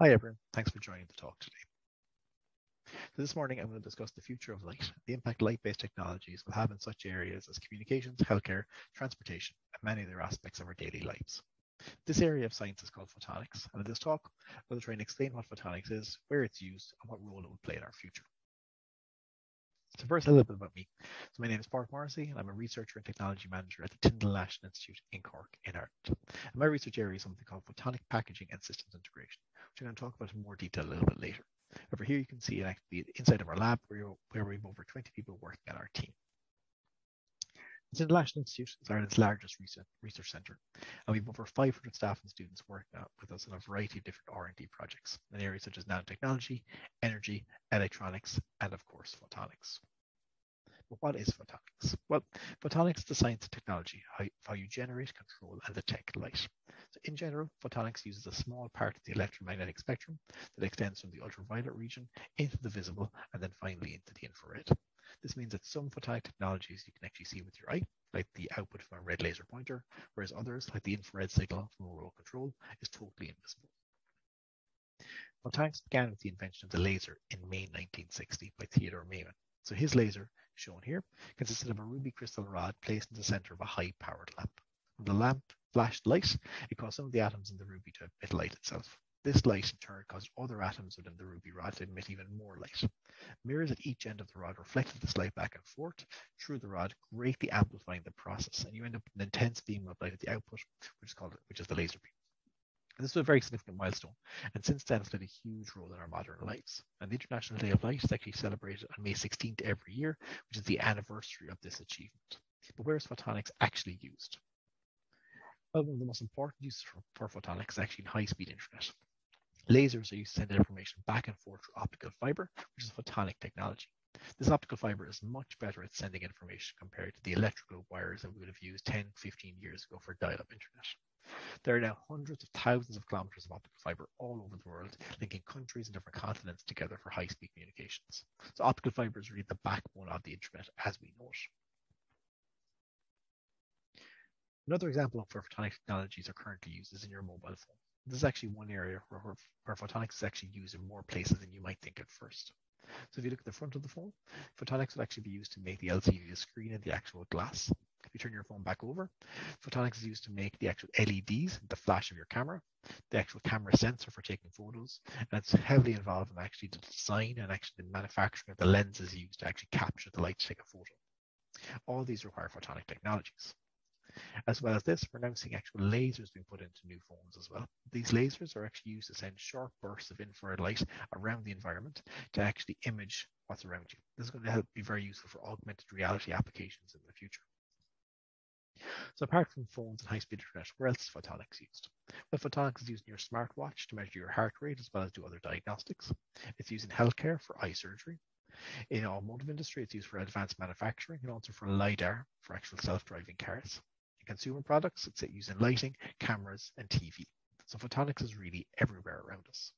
Hi everyone, thanks for joining the talk today. So this morning I'm going to discuss the future of light, the impact light-based technologies will have in such areas as communications, healthcare, transportation, and many other aspects of our daily lives. This area of science is called photonics, and in this talk, we'll try and explain what photonics is, where it's used, and what role it will play in our future. So first, a little bit about me. So my name is Padraic Morrissey, and I'm a researcher and technology manager at the Tyndall National Institute in Cork, in Ireland. And my research area is something called photonic packaging and systems integration, which I'm going to talk about in more detail a little bit later. Over here, you can see the inside of our lab where, where we have over 20 people working on our team. The Tyndall National Institute is Ireland's largest research, research centre, and we have over 500 staff and students working with us on a variety of different R&D projects in areas such as nanotechnology, energy, electronics, and of course, photonics. But what is photonics? Well, photonics is the science and technology, how, how you generate, control, and detect light. So in general, photonics uses a small part of the electromagnetic spectrum that extends from the ultraviolet region into the visible and then finally into the infrared. This means that some photonic technologies you can actually see with your eye, like the output from a red laser pointer, whereas others, like the infrared signal from a remote control, is totally invisible. Photonics began with the invention of the laser in May 1960 by Theodore Maiman. So his laser shown here, consisted of a ruby crystal rod placed in the center of a high-powered lamp. When the lamp flashed light, it caused some of the atoms in the ruby to emit light itself. This light in turn caused other atoms within the ruby rod to emit even more light. Mirrors at each end of the rod reflected this light back and forth through the rod, greatly amplifying the process, and you end up with an intense beam of light at the output, which is called which is the laser beam. And this was a very significant milestone, and since then it's played a huge role in our modern lives. And the International Day of Light is actually celebrated on May 16th every year, which is the anniversary of this achievement. But where is photonics actually used? Well, one of the most important uses for, for photonics is actually in high-speed internet. Lasers are used to send information back and forth through optical fiber, which is photonic technology. This optical fiber is much better at sending information compared to the electrical wires that we would have used 10, 15 years ago for dial-up internet. There are now hundreds of thousands of kilometers of optical fiber all over the world, linking countries and different continents together for high-speed communications. So optical fiber is really the backbone of the internet as we know it. Another example of where photonic technologies are currently used is in your mobile phone. This is actually one area where, where photonics is actually used in more places than you might think at first. So if you look at the front of the phone, photonics would actually be used to make the LCD screen and the actual glass. If you turn your phone back over, photonics is used to make the actual LEDs, the flash of your camera, the actual camera sensor for taking photos, and it's heavily involved in actually the design and actually the manufacturing of the lenses used to actually capture the light to take a photo. All these require photonic technologies. As well as this, we're now seeing actual lasers being put into new phones as well. These lasers are actually used to send short bursts of infrared light around the environment to actually image what's around you. This is going to help be very useful for augmented reality applications in the future. So apart from phones and high-speed internet, where else is photonics used? Well, photonics is used in your smartwatch to measure your heart rate as well as do other diagnostics. It's used in healthcare for eye surgery. In automotive industry, it's used for advanced manufacturing and also for LiDAR for actual self-driving cars. Consumer products, it's used in lighting, cameras, and TV. So photonics is really everywhere around us.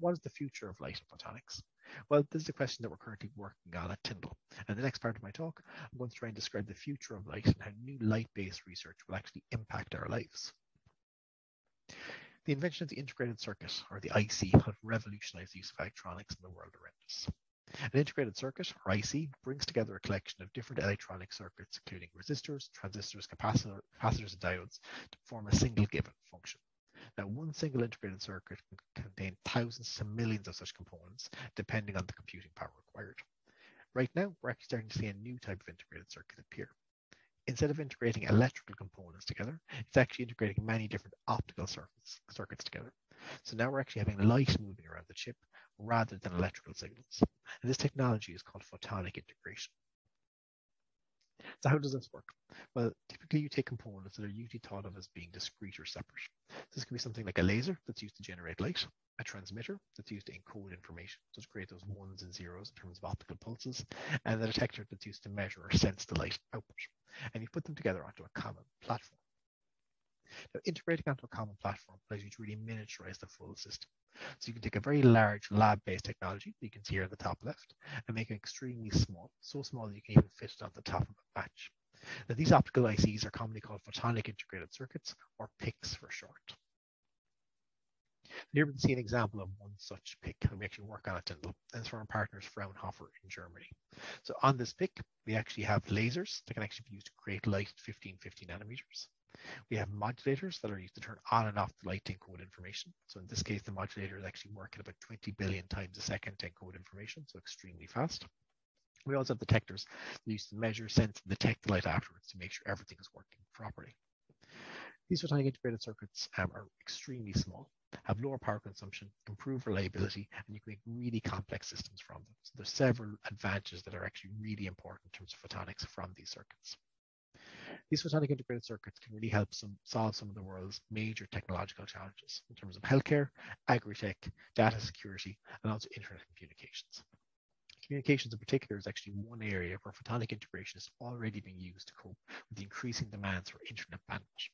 What is the future of light and photonics? Well, this is a question that we're currently working on at Tyndall. And the next part of my talk, I'm going to try and describe the future of light and how new light-based research will actually impact our lives. The invention of the integrated circuit, or the IC, has revolutionized the use of electronics in the world around us. An integrated circuit, or IC, brings together a collection of different electronic circuits, including resistors, transistors, capacitor, capacitors, and diodes, to form a single given function. Now, one single integrated circuit can contain thousands to millions of such components, depending on the computing power required. Right now, we're actually starting to see a new type of integrated circuit appear. Instead of integrating electrical components together, it's actually integrating many different optical circuits, circuits together. So now we're actually having light moving around the chip rather than electrical signals. And this technology is called photonic integration. So how does this work? Well, typically you take components that are usually thought of as being discrete or separate. This can be something like a laser that's used to generate light, a transmitter that's used to encode information, so to create those ones and zeros in terms of optical pulses, and a detector that's used to measure or sense the light output. And you put them together onto a common platform. Now, integrating onto a common platform allows you to really miniaturize the full system. So you can take a very large lab-based technology that you can see here at the top left and make it extremely small, so small that you can even fit it on the top of a match. Now, these optical ICs are commonly called photonic integrated circuits, or PICs for short. Here we can see an example of one such PIC and we actually work on Tyndall, and it's from our partners Fraunhofer in Germany. So on this PIC, we actually have lasers that can actually be used to create light at 15, 50 nanometers. We have modulators that are used to turn on and off the light to encode information. So in this case, the modulator is actually working about 20 billion times a second to encode information, so extremely fast. We also have detectors that used to measure, sense, and detect the light afterwards to make sure everything is working properly. These photonic integrated circuits um, are extremely small, have lower power consumption, improve reliability, and you can make really complex systems from them. So there's several advantages that are actually really important in terms of photonics from these circuits. These photonic integrated circuits can really help some, solve some of the world's major technological challenges in terms of healthcare, agri-tech, data security, and also internet communications. Communications in particular is actually one area where photonic integration is already being used to cope with the increasing demands for internet bandwidth.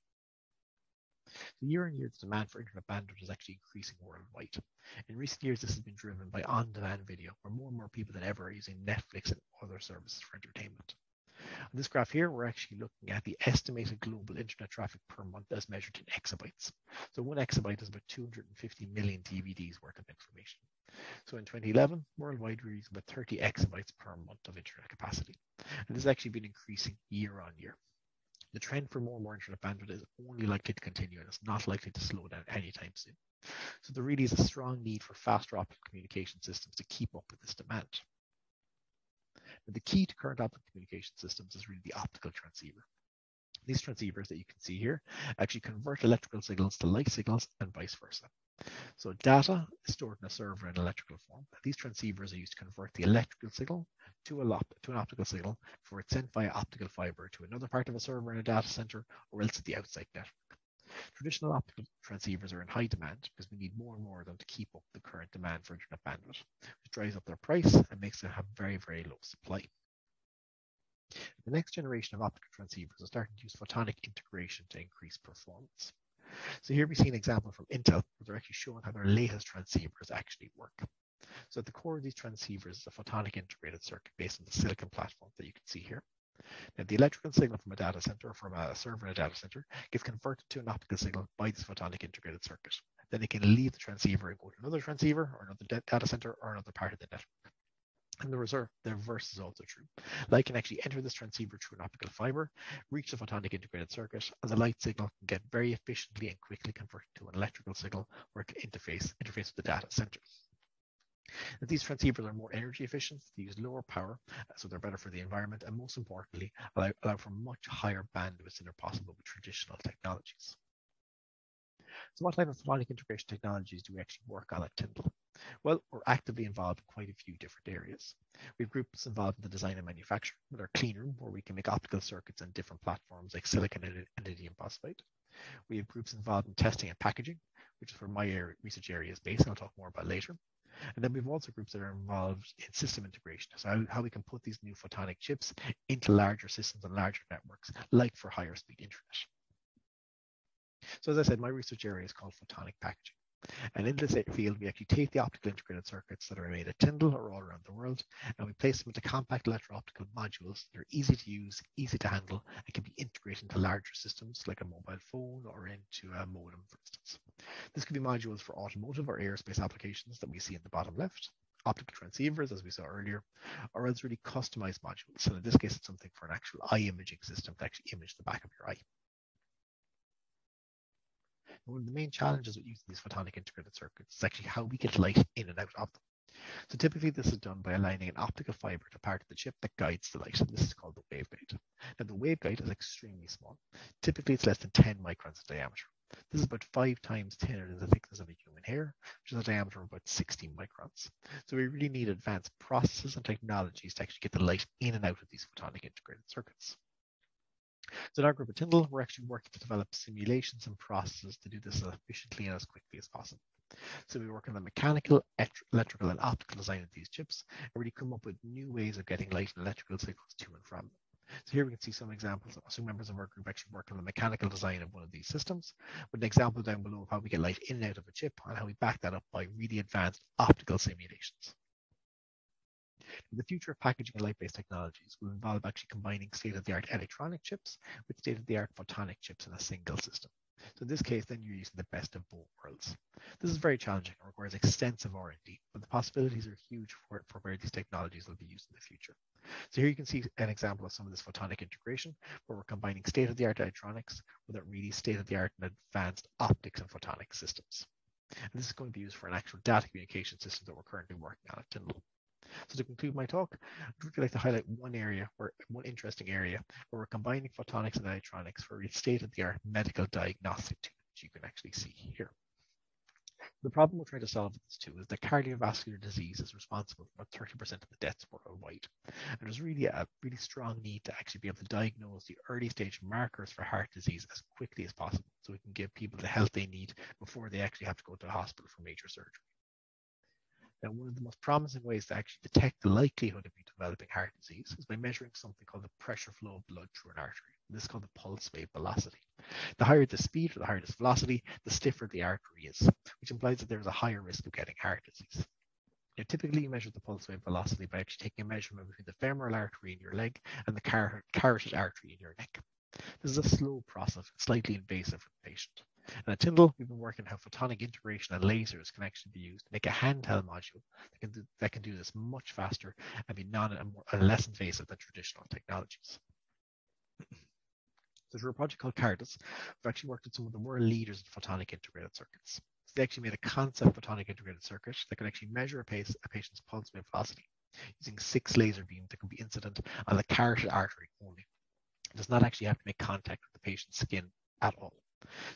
So year on year, the demand for internet bandwidth is actually increasing worldwide. In recent years, this has been driven by on-demand video, where more and more people than ever are using Netflix and other services for entertainment. On this graph here, we're actually looking at the estimated global internet traffic per month as measured in exabytes. So one exabyte is about 250 million DVDs worth of information. So in 2011, worldwide we used about 30 exabytes per month of internet capacity. And this has actually been increasing year on year. The trend for more and more internet bandwidth is only likely to continue and it's not likely to slow down anytime soon. So there really is a strong need for faster optical communication systems to keep up with this demand. But the key to current optical communication systems is really the optical transceiver. These transceivers that you can see here actually convert electrical signals to light signals and vice versa. So data is stored in a server in electrical form. These transceivers are used to convert the electrical signal to, a to an optical signal before it's sent via optical fiber to another part of a server in a data center or else at the outside network. Traditional optical transceivers are in high demand because we need more and more of them to keep up the current demand for internet bandwidth, which drives up their price and makes them have very, very low supply. The next generation of optical transceivers are starting to use photonic integration to increase performance. So here we see an example from Intel where they're actually showing how their latest transceivers actually work. So at the core of these transceivers is a photonic integrated circuit based on the silicon platform that you can see here. Now the electrical signal from a data center from a server in a data center gets converted to an optical signal by this photonic integrated circuit. Then it can leave the transceiver and go to another transceiver or another data center or another part of the network. And the the reverse is also true. Light can actually enter this transceiver through an optical fiber, reach the photonic integrated circuit, and the light signal can get very efficiently and quickly converted to an electrical signal where it can interface, interface with the data center. Now, these transceivers are more energy efficient, they use lower power, uh, so they're better for the environment, and most importantly, allow, allow for much higher bandwidth than are possible with traditional technologies. So what type of photonic integration technologies do we actually work on at Tyndall? Well, we're actively involved in quite a few different areas. We have groups involved in the design and manufacture with our clean room, where we can make optical circuits on different platforms like silicon and indium phosphide. We have groups involved in testing and packaging, which is where my research area is based, and I'll talk more about later. And then we've also groups that are involved in system integration, so how, how we can put these new photonic chips into larger systems and larger networks, like for higher speed internet. So as I said, my research area is called photonic packaging. And in this field, we actually take the optical integrated circuits that are made at Tyndall or all around the world, and we place them into compact electro-optical modules that are easy to use, easy to handle, and can be integrated into larger systems like a mobile phone or into a modem, for instance. This could be modules for automotive or aerospace applications that we see in the bottom left, optical transceivers, as we saw earlier, or else really customized modules. So in this case, it's something for an actual eye imaging system to actually image the back of your eye. One of the main challenges with using these photonic integrated circuits is actually how we get light in and out of them. So typically this is done by aligning an optical fiber to part of the chip that guides the light, and this is called the waveguide. Now the waveguide is extremely small. Typically it's less than 10 microns in diameter. This is about five times thinner than the thickness of a human hair, which is a diameter of about 16 microns. So we really need advanced processes and technologies to actually get the light in and out of these photonic integrated circuits. So in our group at Tyndall, we're actually working to develop simulations and processes to do this as efficiently and as quickly as possible. So we work on the mechanical, electrical, and optical design of these chips, and really come up with new ways of getting light and electrical signals to and from them. So here we can see some examples. Some members of our group actually work on the mechanical design of one of these systems, with an example down below of how we get light in and out of a chip and how we back that up by really advanced optical simulations. The future of packaging and light-based technologies will involve actually combining state-of-the-art electronic chips with state-of-the-art photonic chips in a single system. So in this case, then you're using the best of both worlds. This is very challenging and requires extensive R&D, but the possibilities are huge for, for where these technologies will be used in the future. So here you can see an example of some of this photonic integration, where we're combining state-of-the-art electronics with really state-of-the-art and advanced optics and photonic systems. And this is going to be used for an actual data communication system that we're currently working on at Tyndall. So to conclude my talk, I'd really like to highlight one area or one interesting area where we're combining photonics and electronics for a state-of-the-art medical diagnostic tool, which you can actually see here. The problem we're trying to solve with this too is that cardiovascular disease is responsible for about 30% of the deaths worldwide. And there's really a really strong need to actually be able to diagnose the early stage markers for heart disease as quickly as possible so we can give people the help they need before they actually have to go to the hospital for major surgery. Now, one of the most promising ways to actually detect the likelihood of you developing heart disease is by measuring something called the pressure flow of blood through an artery. This is called the pulse wave velocity. The higher the speed or the higher the velocity, the stiffer the artery is, which implies that there's a higher risk of getting heart disease. Now, typically, you measure the pulse wave velocity by actually taking a measurement between the femoral artery in your leg and the car- carotid artery in your neck. This is a slow process, slightly invasive for the patient. And at Tyndall, we've been working how photonic integration and lasers can actually be used to make a handheld module that can do, that can do this much faster and be non and, more, and less invasive than traditional technologies. So through a project called CARDIS, we've actually worked with some of the world leaders in photonic integrated circuits. So they actually made a concept photonic integrated circuit that can actually measure a, pace, a patient's pulse wave velocity using six laser beams that can be incident on the carotid artery only. It does not actually have to make contact with the patient's skin at all.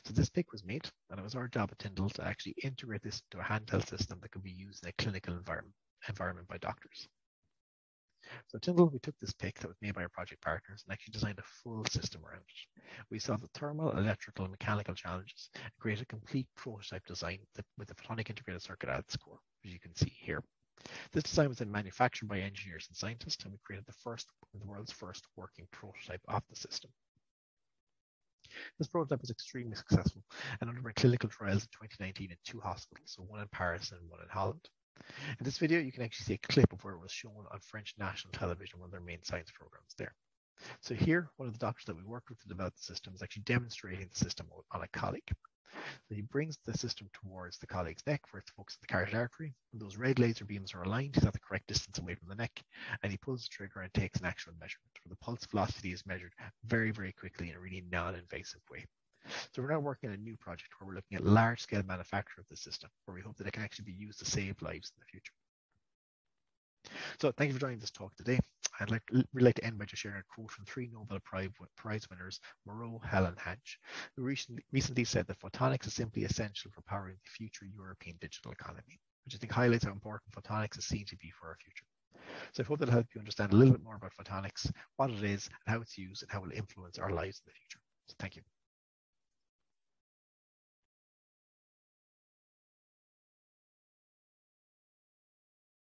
So this PIC was made, and it was our job at Tyndall to actually integrate this into a handheld system that could be used in a clinical environment, environment by doctors. So Tyndall, we took this PIC that was made by our project partners and actually designed a full system around it. We solved the thermal, electrical, and mechanical challenges and created a complete prototype design that, with the photonic integrated circuit at its core, as you can see here. This design was then manufactured by engineers and scientists, and we created the first, the world's first working prototype of the system. This prototype was extremely successful and underwent clinical trials in 2019 in two hospitals, so one in Paris and one in Holland. In this video, you can actually see a clip of where it was shown on French national television, one of their main science programs there. So here, one of the doctors that we worked with to develop the system is actually demonstrating the system on a colleague. So he brings the system towards the colleague's neck where it's focused on the carotid artery. When those red laser beams are aligned, he's at the correct distance away from the neck, and he pulls the trigger and takes an actual measurement where the pulse velocity is measured very, very quickly in a really non-invasive way. So we're now working on a new project where we're looking at large-scale manufacture of the system, where we hope that it can actually be used to save lives in the future. So thank you for joining this talk today. I'd like, really like to end by just sharing a quote from three Nobel Prize winners, Mourou, Hell, and Hansch, who recently, recently said that photonics is simply essential for powering the future European digital economy, which I think highlights how important photonics is seen to be for our future. So I hope that'll help you understand a little bit more about photonics, what it is, and how it's used, and how it will influence our lives in the future. So thank you.